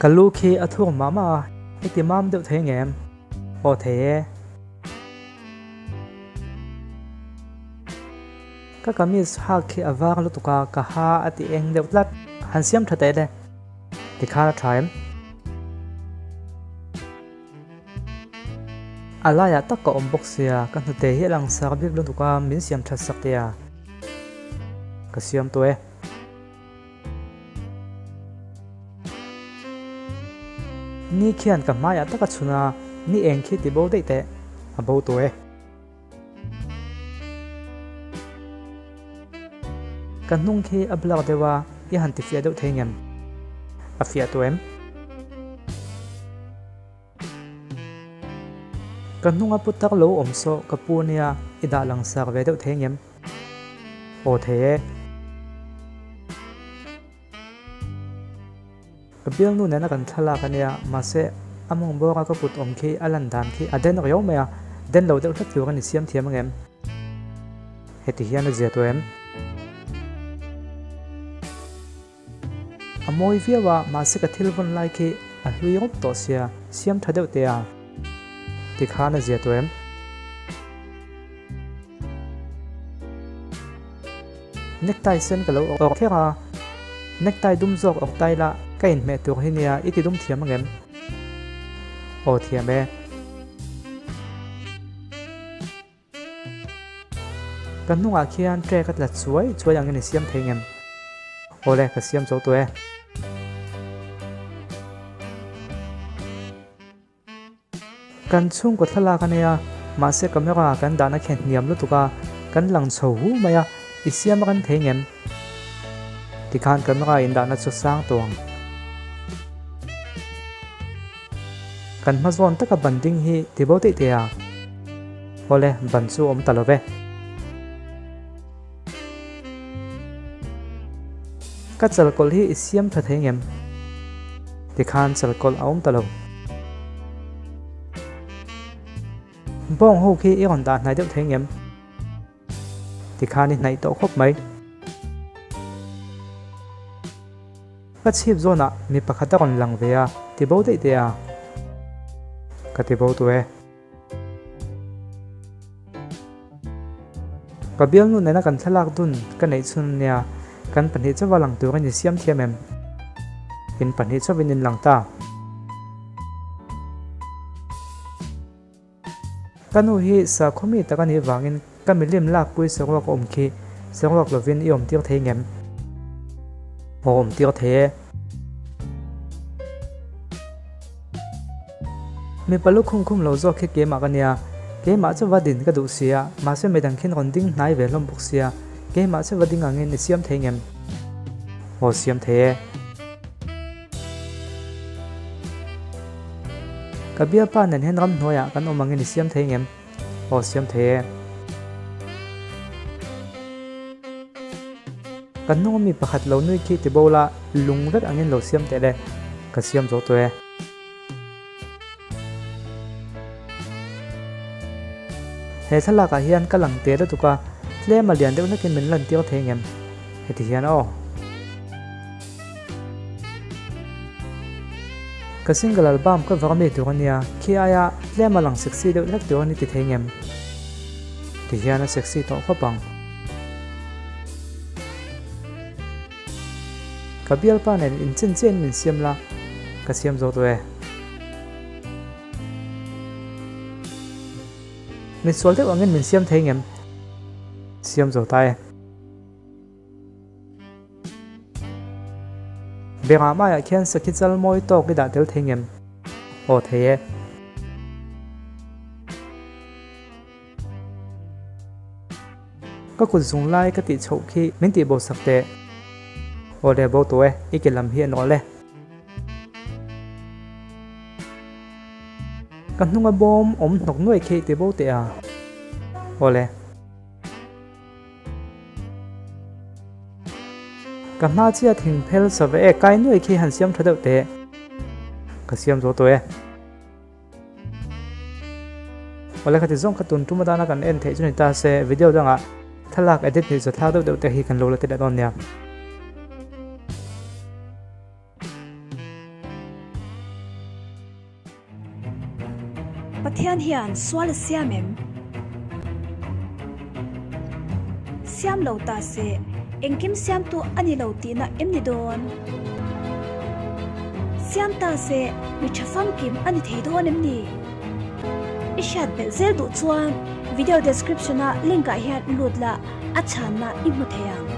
cả lúc khi ở thuộc má mà ma tìm mắm được thấy em. Ngem o các ka kamis ha khi ở vang lúc tuka cả ha ati đấy deuh tlat han siam thate le ti kha thaim alaya tak ka ombok sia kan hute hi lang sak bik lu tuka min siam that sak te ya ka siam xiêm tôi. Ni khian ka maya taka chuna, ni eng khi ti bo dei te, a bo to e. Kan nung khi a blak dewa, i han ti fia deuh thengem a fia to em. Kan nung a putak lo om so ka pu nia, i da lang sak ve deuh thengem o the e. ka nu nena kan thala ka nia. Ma among bo ka put om khi alan dan khi. Aden ryo me a den lo de thak tu kan siam thiam ngem heti hian a to em. Amoi via wa mase ka thil von lai khi, a hlui ngop to sia. Siam tha te a ti khana na to em. Necktie sen ka lo ok khera necktie dum zok ok tai la cái in mẹ tuộc hình nha ít thì đúng thiam ngem ô thiam mẹ à khi khian tre kat la suối suối ang ni siam thấy ngem ô ka cái zo số tuổi kan chung ko thala kan ya ma se camera đàn dana khen niam lu tuka kan lang chho hu maya isiam kan thei ngem tikhan camera in dana xuất sang tong kan ma zon taka banding hi tibo te te a ole ban chu om talove ka chal kol hi isiam tha thengem ti khan chal kol aum talo bong ho khi ion da nai deu thengem ti khan ni nai to khop mai ka chip zona mi pakhata kon lang ve a ti bo te te a katibaw tu e kabial nun na kan thalak dun, kan ay sun niya kan panhit sa walang tu ni siyam thiam em. In panhit sa in lang ta. Kanu hi sa khomi kan hivangin kamilim lakwi sa wak omki sa wak lovin iom om thay thei ngem om tir the mi palu khum khum lo zo khe ke ma ka nia. Ke ma cha wadin ka du sia ma se me dang khin ron ding nai ve lom buk sia ke ma cha wading ang ni siam thei ngem ho siam the ka bia pa nen hen ram noya kan omang ni siam thei ngem ho siam the kan no mi pakhat lo nui khi te bola, lung rat angin lo siam te le. Ka siam zo to e he thala ka hian ka lang te da tuka liền ma lian deuh nakin min lan tir thengem he thì hian o ka single album ka tụi con nha khi aya tle mà lang sexy deuh nak tu ani ti em? Ti hian a sexy to quá ka bial pa nen in chen chen min siam la. Ka siam zo to e mình xuống tiếp bọn mình xem thấy em. Xem rồi tay. Việc mà mai ở khen sự kiện dân mới tổ cái đã tiêu thấy em. Ô thấy em các cuộc dùng lai các tỷ chậu khi mình tỷ bộ sập tệ. Ô để bộ tuổi ý kiến làm hiện nó lên kan hnunga bom om hnok nuai khe te bo te a ole ka ma chia thing phel sa ve kai nuai khe han siam thadau te ka siam zo to e ole khati zong khatun tu madana kan en the chuni ta se video danga thalak edit ni zo thla deuh te hi kan lo la te da don nia thiên hiền xóa swal xem em. Xem lâu ta thế anh kim xem tu anh lâu tí na em đi đón xem ta se, mi thafam kim anh thấy đón em đi ishat bel zel du chuan, video description a link a hian lut la achana imu theyang